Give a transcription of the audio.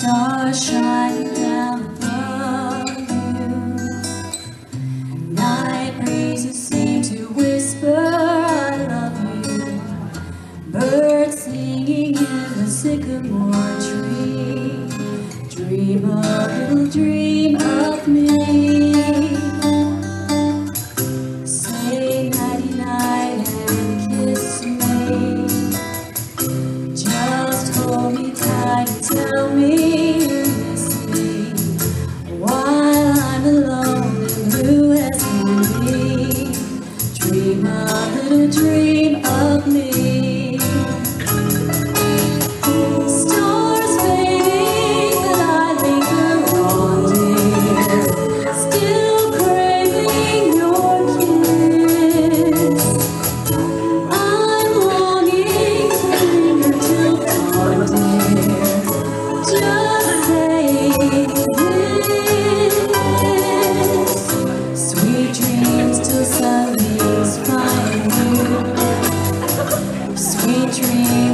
stars shining down above you. Night breezes seem to whisper, I love you. Birds singing in the sycamore tree. Dream a little dream of me. dream. dream.